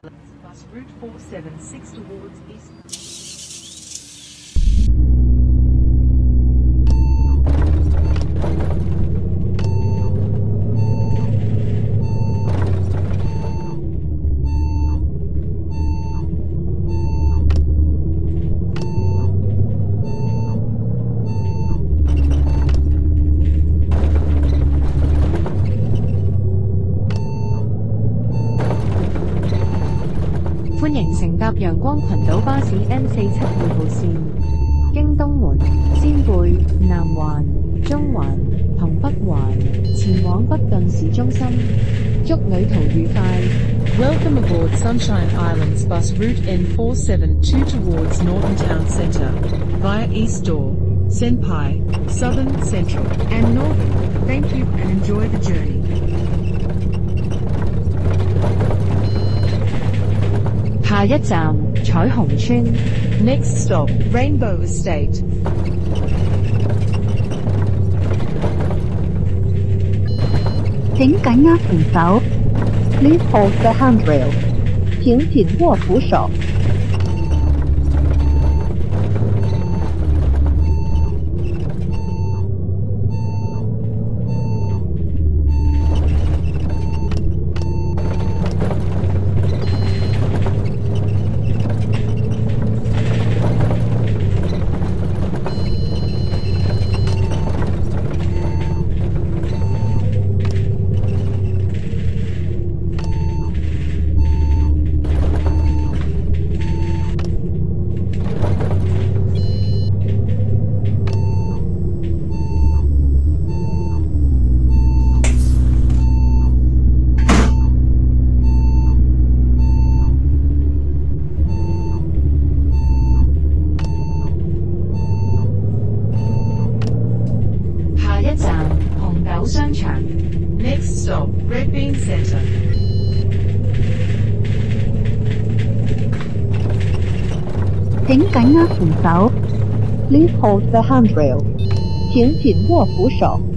Bus route 476 towards East. 光群島巴士 N 四七二號線，經東門、仙貝、南環、中環同北環前往北頓市中心。祝旅途愉快！Welcome aboard Sunshine Islands bus route N472 towards Northern Town Centre via East Door, Senpai, Southern, Central, and Northern. Thank you and enjoy the journey. 下一站彩虹村。 Next stop, Rainbow Estate. 请紧握扶手，Please hold the handrail。请紧握扶手。 Hold the handrail。请紧握扶手。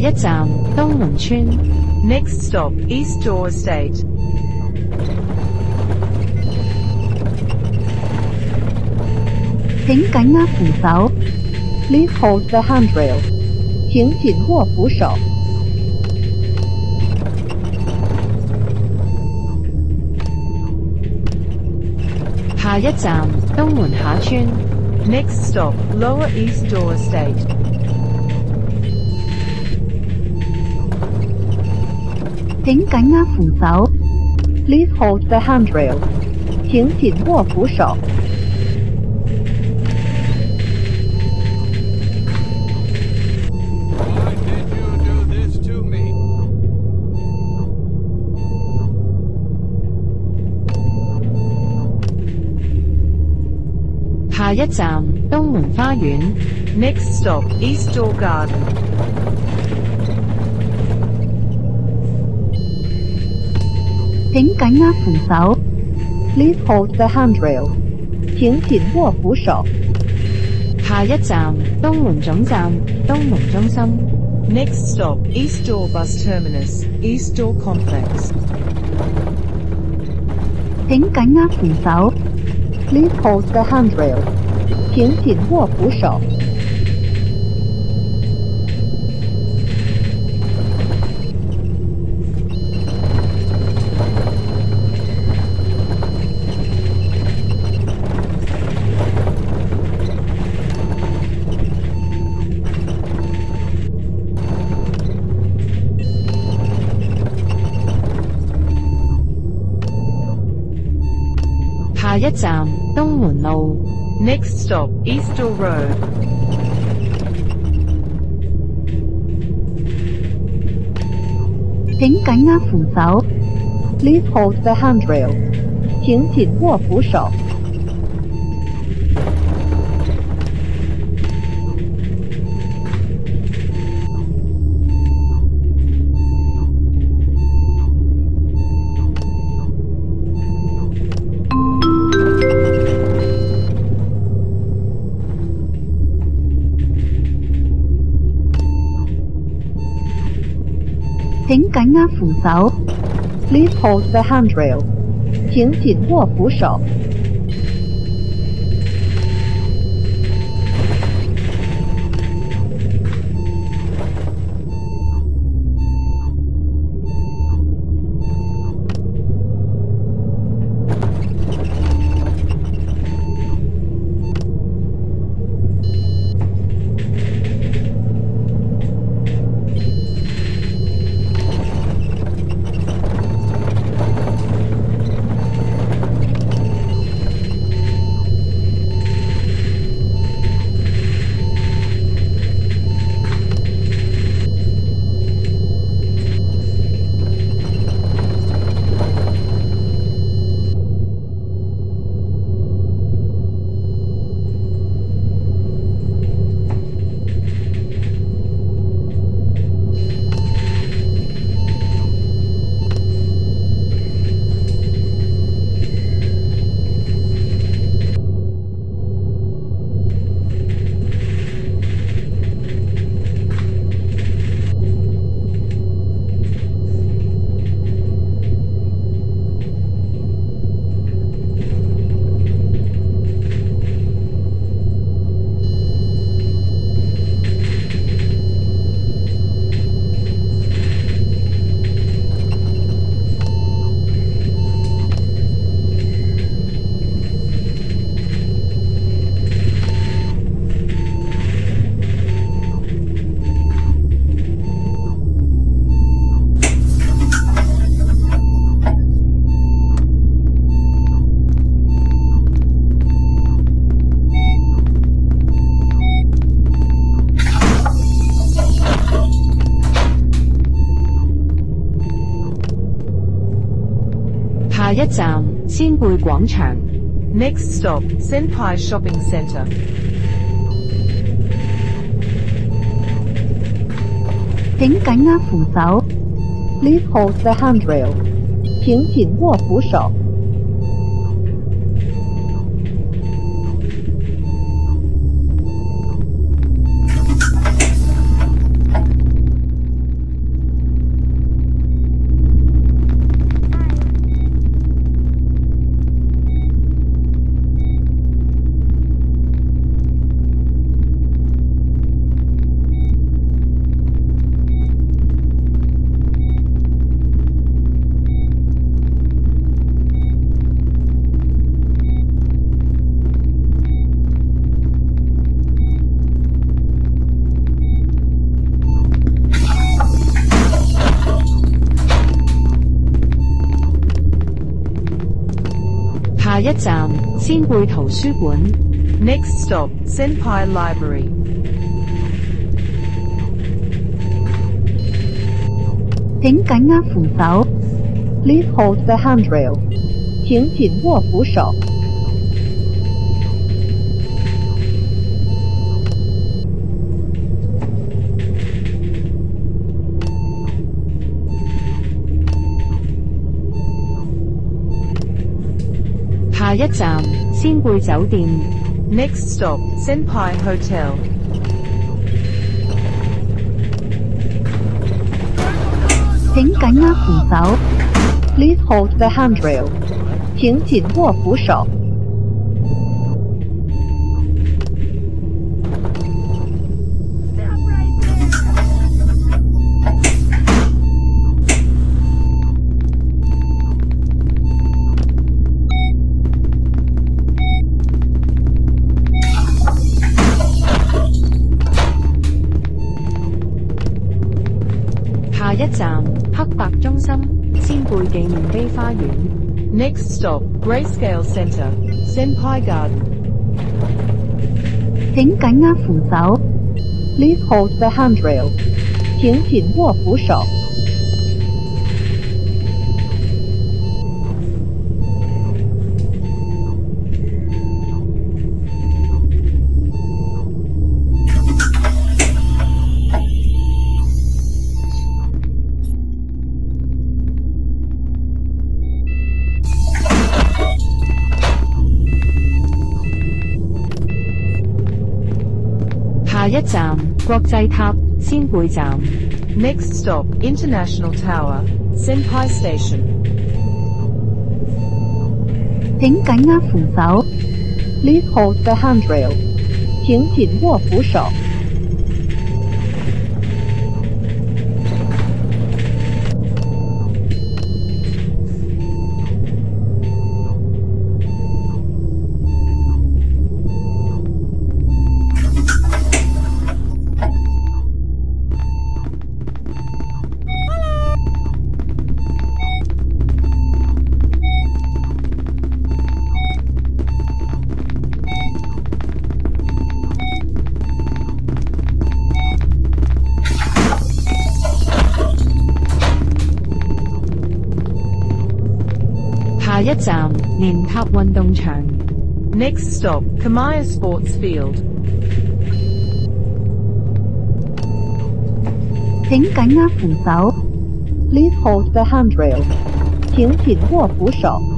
一站東門村。Next stop, East Door Estate. 请紧握扶手，Please hold the handrail。请紧握扶手。下一站東門下村。Next stop, Lower East Door Estate. 请紧握扶手，Please hold the handrail。请紧握扶手。下一站東門花園。Next stop, East Door Garden. 请紧握扶手，Please hold the handrail。请紧握扶手。下一站東門總站東門中心。Next stop, East Door Bus Terminus, East Door Complex. 请紧握扶手，Please hold the handrail。请紧握扶手。一站東門路。Next stop, Eastall Road. 请紧握扶手。Please hold the handrail。请紧握扶手。请紧握扶手。Please hold the handrail。请紧握扶手。一站仙贝广场。Next stop, Senpai Shopping Center. 请紧握扶手。Please hold the handrail。请紧握扶手。下一站先贝图书馆。Next stop, Senpai Library. 请紧握扶手。Please hold the handrail。请紧握扶手。下一站仙贝酒店。Next stop, Senpai Hotel. 请紧握扶手。Please hold the handrail。请紧握扶手。一站黑白中心仙贝纪念碑花园。Next stop, Grayscale Center, Senpai Garden. 请紧握扶手。Please hold the handrail。请紧握扶手。站国际塔先会站。Next stop, International Tower, Senpai Station. 请紧握扶手。Please hold the handrail。请紧握扶手。一站连塔运动场。Next stop, Kamaya Sports Field. 请紧握扶手。Please hold the handrail。请紧握扶手。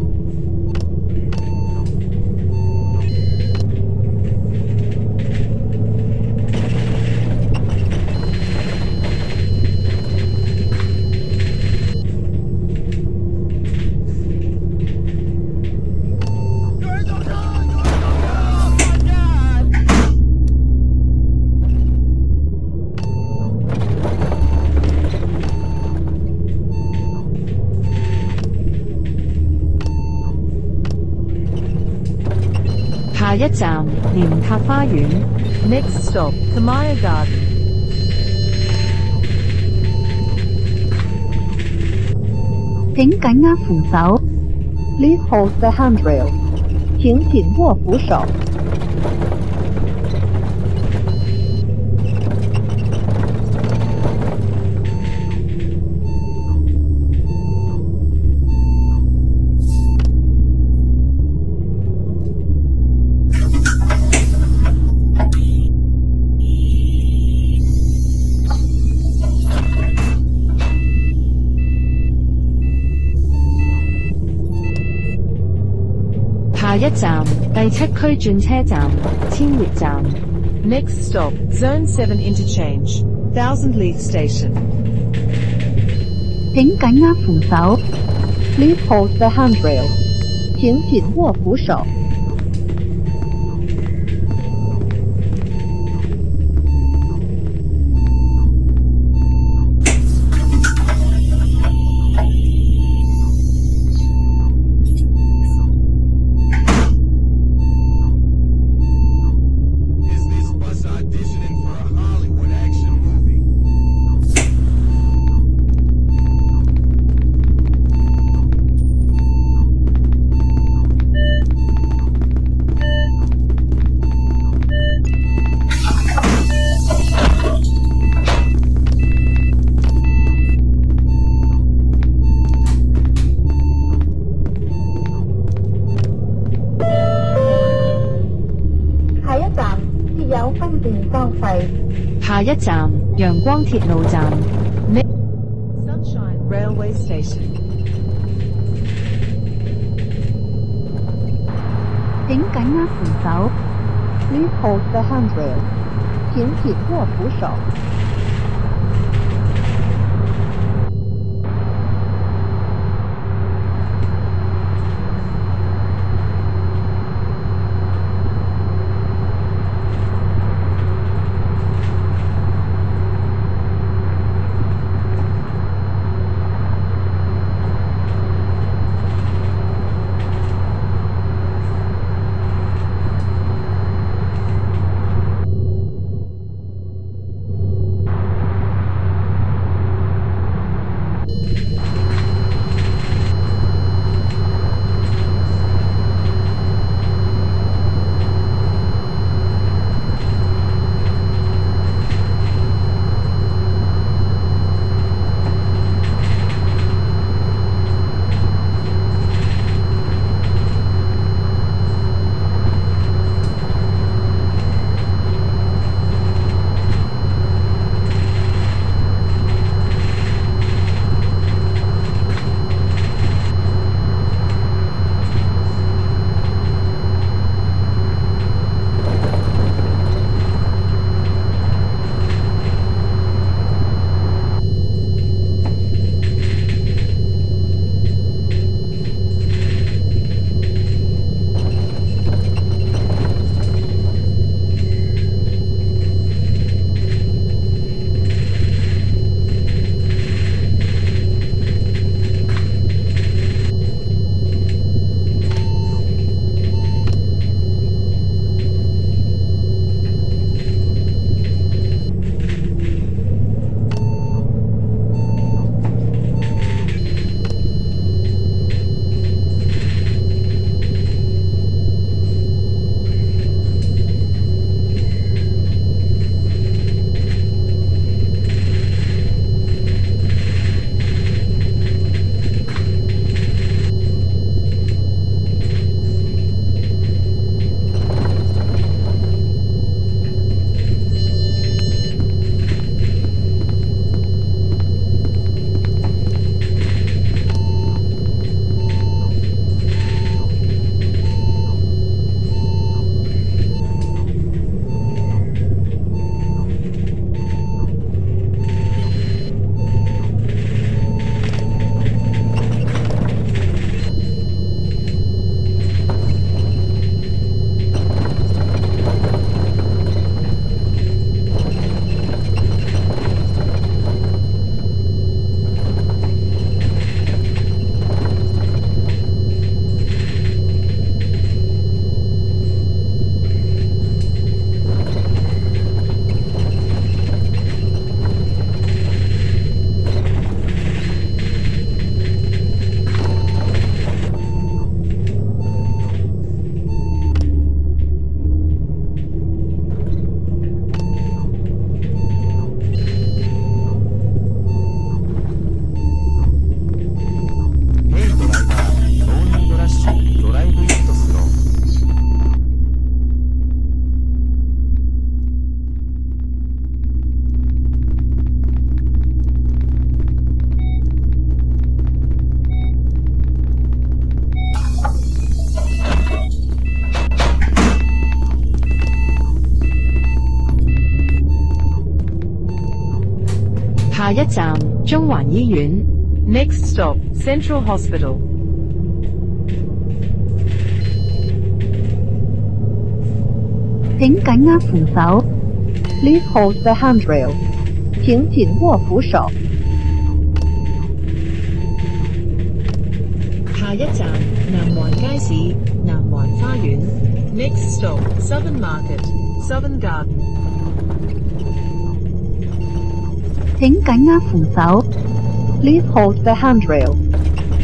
一站连塔花园。Next stop, Kamaya Garden. 请紧握扶手。Please hold the handrail。请紧握扶手。第七区转车站千叶站。Next stop, Zone 7 Interchange, Thousand Leaf Station. 请紧握扶手。Please hold the handrail。请紧握扶手。下一站阳光铁路站。Sunshine Railway Station. 請緊握扶手。Please hold the handrail。請緊握扶手。下一站中環醫院。Next stop, Central Hospital. 請緊握扶手。Please hold the handrail。請緊握扶手。下一站南環街市南環花園。Next stop, Southern Market, Southern Garden. 请紧握扶手。Please hold the handrail。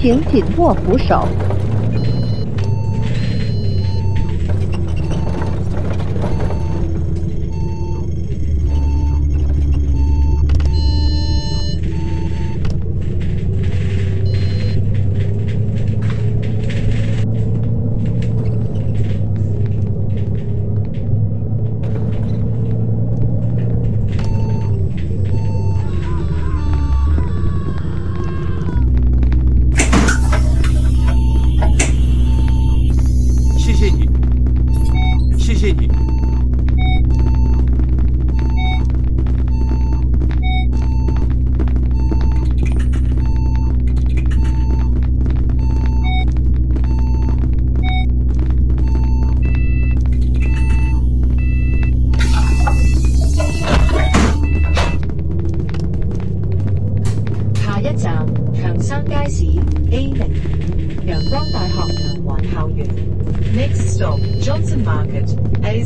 请紧握扶手。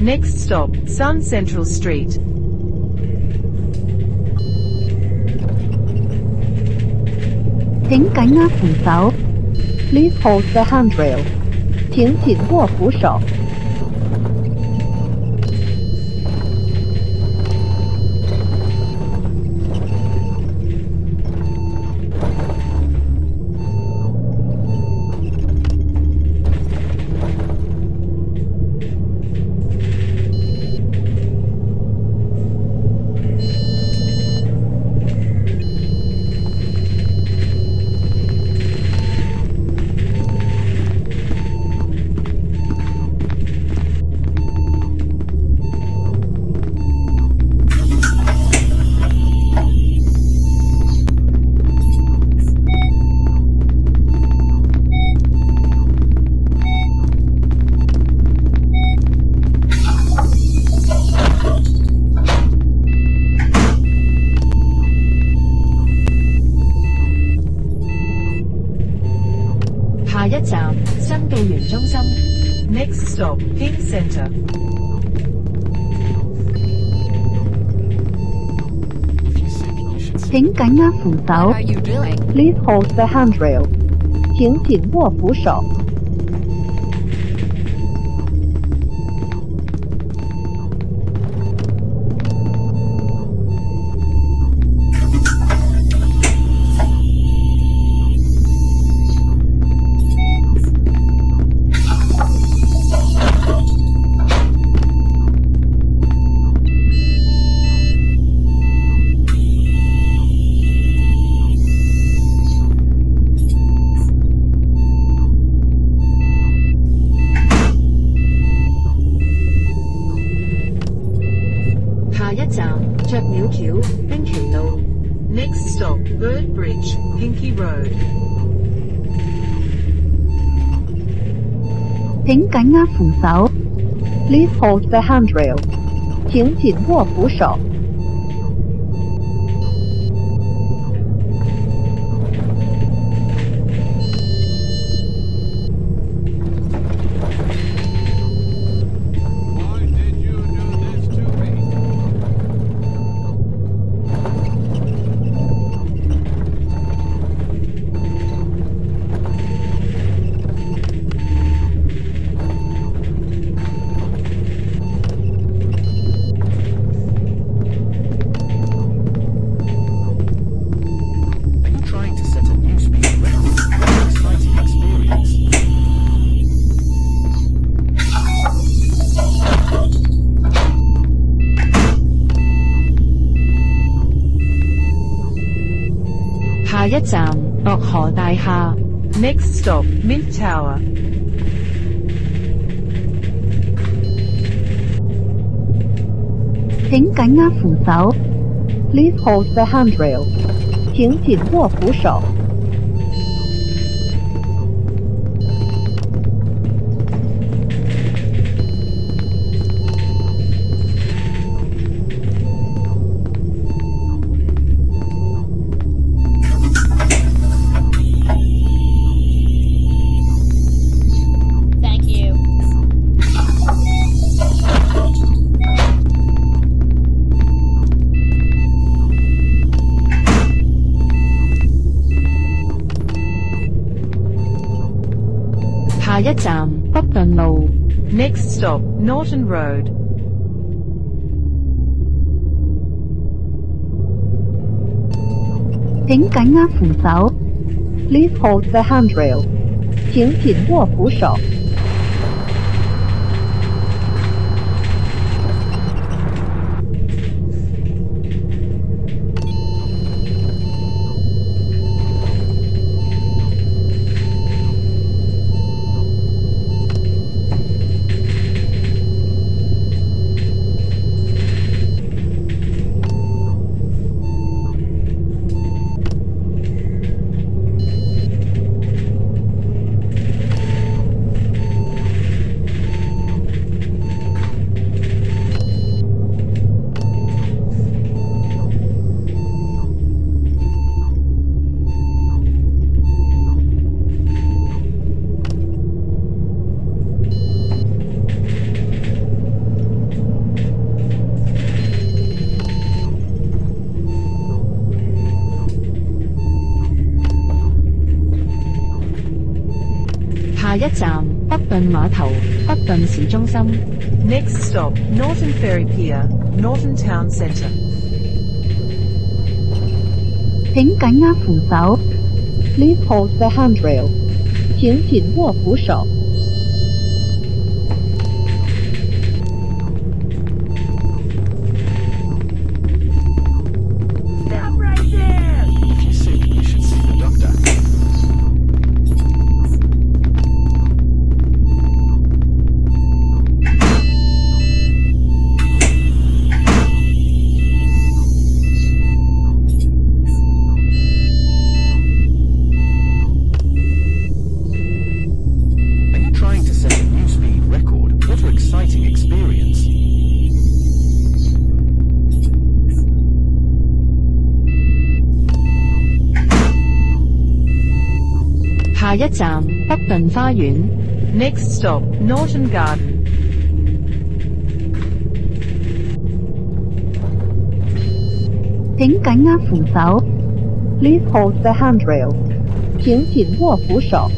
Next stop, Sun Central Street. 请紧握扶手。Please hold the handrail。请紧握扶手。 下一站新紀元中心。Next stop, King Center. 請緊握扶手。Please hold the handrail。請緊握扶手。鸟桥冰崎路。 Next stop, Bird Bridge, Pinky Road. 请紧握扶手。Please hold the handrail。请紧握扶手。 下一站樂河大廈。Next stop, Mint Tower. 请紧握扶手。Please hold the handrail。请紧握扶手。下一站北頓路。Next stop, Norton Road. 请紧握扶手。Please hold the handrail。请紧握扶手。头，北顿市中心。 Next stop, Norton Ferry Pier, Norton Town Centre. 请紧握扶手。Please hold the handrail。请紧握扶手。 一站北顿花园。 Next stop, Norton Garden. 请紧握扶手。Please hold the handrail。请紧握扶手。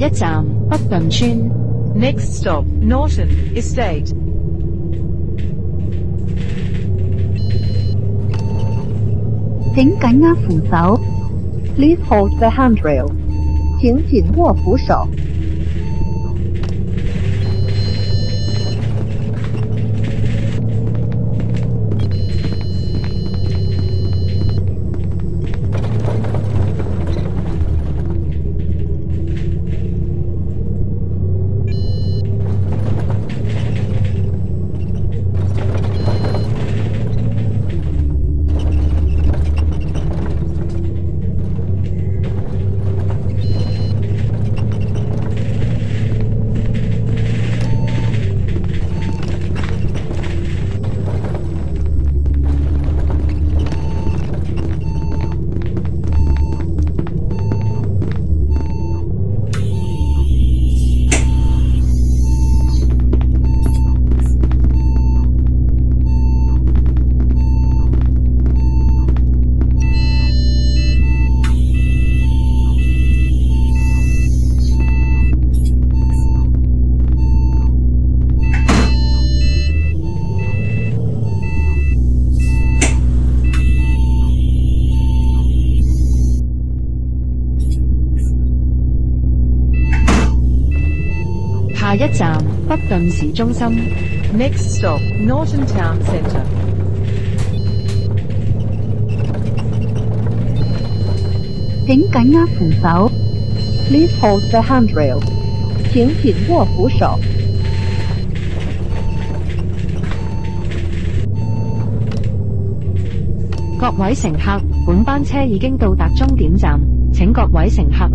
一站北顿村。 Next stop, Norton Estate. 请紧握扶手。Please hold the handrail。请紧握扶手。 一站北顿市中心。Next stop, Norton Town Centre. 请紧握扶手。Please hold the handrail. 请紧握扶手。各位乘客，本班车已經到達終點站，請各位乘客